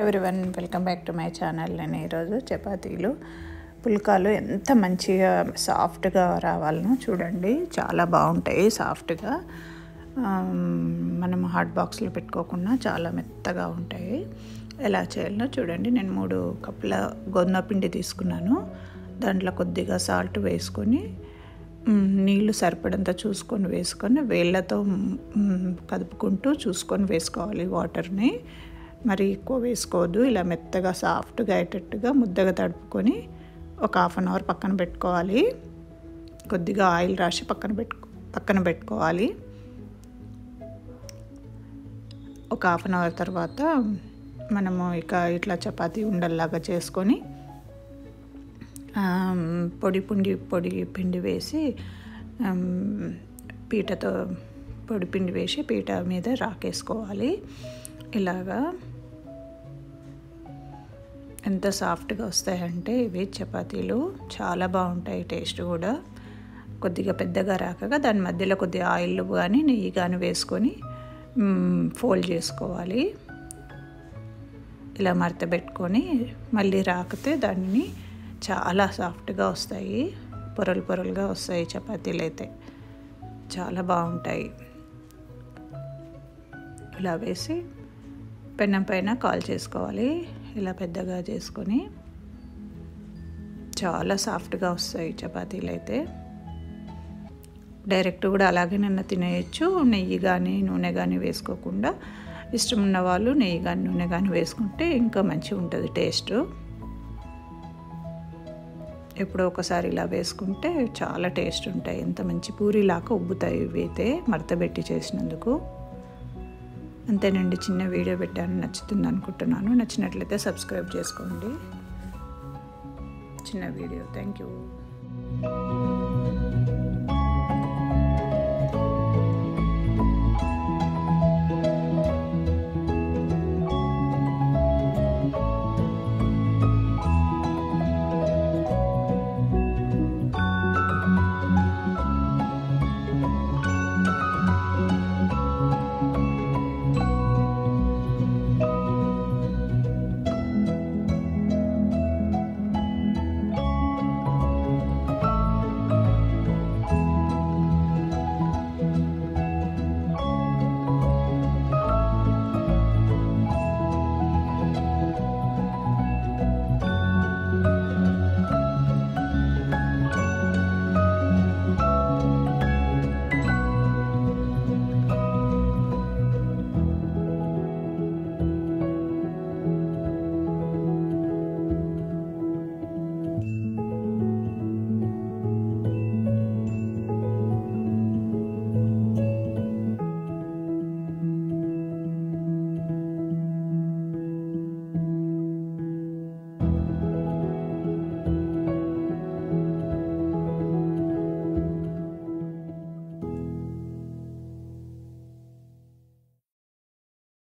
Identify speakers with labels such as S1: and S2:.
S1: Everyone welcome back to my channel నేను ఈరోజు చపాతీలు పుల్కాలు ఎంత మంచిగా సాఫ్ట్గా రావాలనో చూడండి. చాలా బాగుంటాయి సాఫ్ట్గా. మనం హాట్ బాక్స్లో పెట్టుకోకుండా చాలా మెత్తగా ఉంటాయి. ఎలా చేయాలో చూడండి. నేను మూడు కప్పుల గోధుమ పిండి తీసుకున్నాను. దాంట్లో కొద్దిగా సాల్ట్ వేసుకొని నీళ్ళు సరిపడంత చూసుకొని వేసుకొని వేళ్ళతో కదుపుకుంటూ చూసుకొని వేసుకోవాలి వాటర్ని. మరి ఎక్కువ వేసుకోవద్దు. ఇలా మెత్తగా సాఫ్ట్గా అయ్యేటట్టుగా ముద్దగా తడుపుకొని ఒక హాఫ్ అన్ అవర్ పక్కన పెట్టుకోవాలి. కొద్దిగా ఆయిల్ రాసి పక్కన పెట్టుకో పక్కన పెట్టుకోవాలి. ఒక హాఫ్ అన్ అవర్ తర్వాత మనము ఇక ఇట్లా చపాతి ఉండల్లాగా చేసుకొని పొడి పిండి పొడి పిండి వేసి పీటతో పొడి పిండి వేసి పీట మీద రాకేసుకోవాలి. ఇలాగా ఎంత సాఫ్ట్గా వస్తాయంటే ఇవి చపాతీలు. చాలా బాగుంటాయి టేస్ట్ కూడా. కొద్దిగా పెద్దగా రాకగా దాని మధ్యలో కొద్దిగా ఆయిల్ కానీ నెయ్యి కానీ వేసుకొని ఫోల్డ్ చేసుకోవాలి. ఇలా మడత పెట్టుకొని మళ్ళీ రాకితే దాన్ని చాలా సాఫ్ట్గా వస్తాయి. పొరలు పొరలుగా వస్తాయి చపాతీలు అయితే చాలా బాగుంటాయి. ఇలా వేసి పెన్నం పైన కాల్ చేసుకోవాలి. ఇలా పెద్దగా చేసుకొని చాలా సాఫ్ట్గా వస్తాయి చపాతీలు అయితే. డైరెక్ట్ కూడా అలాగే నిన్న తినేయచ్చు. నెయ్యి కానీ నూనె కానీ వేసుకోకుండా ఇష్టం ఉన్న వాళ్ళు నెయ్యి కానీ నూనె కానీ వేసుకుంటే ఇంకా మంచిగా ఉంటుంది టేస్ట్. ఎప్పుడో ఒకసారి ఇలా వేసుకుంటే చాలా టేస్ట్ ఉంటాయి. ఎంత మంచి పూరిలాగా ఉబ్బుతాయి ఇవి అయితే మడతబెట్టి చేసినందుకు. అంతేనండి చిన్న వీడియో పెట్టాను నచ్చుతుంది అనుకుంటున్నాను. నచ్చినట్లయితే సబ్స్క్రైబ్ చేసుకోండి. చిన్న వీడియో. Thank you